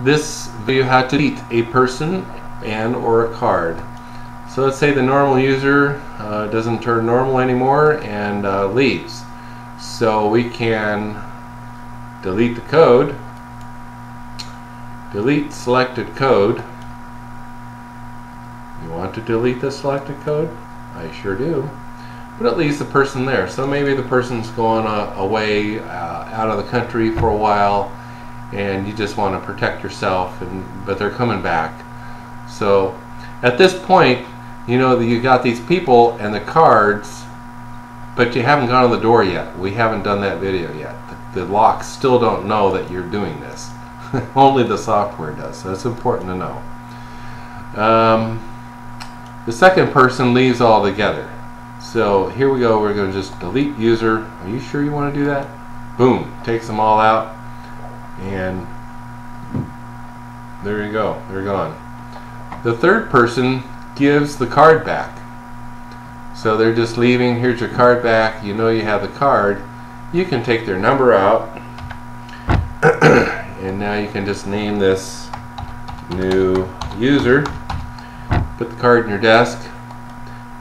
this video how to delete a person and or a card. So let's say the normal user uh, doesn't turn normal anymore and uh, leaves. So we can delete the code, delete selected code. You want to delete the selected code? I sure do. But it leaves the person there. So maybe the person's going uh, away uh, out of the country for a while and you just want to protect yourself and but they're coming back. So at this point, you know that you got these people and the cards but you haven't gone on the door yet. We haven't done that video yet. The, the locks still don't know that you're doing this. Only the software does. So it's important to know. Um, the second person leaves altogether. So here we go. We're going to just delete user. Are you sure you want to do that? Boom. Takes them all out. And there you go. They're gone. The third person gives the card back. So they're just leaving. Here's your card back. You know you have the card. You can take their number out. and now you can just name this new user. Put the card in your desk.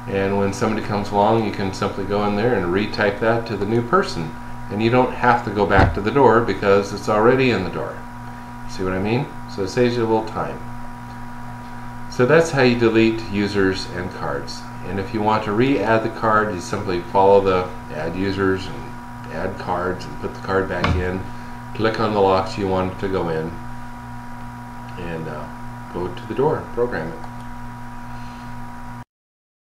And when somebody comes along, you can simply go in there and retype that to the new person. And you don't have to go back to the door because it's already in the door. See what I mean? So it saves you a little time. So that's how you delete users and cards. And if you want to re-add the card, you simply follow the add users and add cards and put the card back in. Click on the locks you want to go in and uh, go to the door, program it.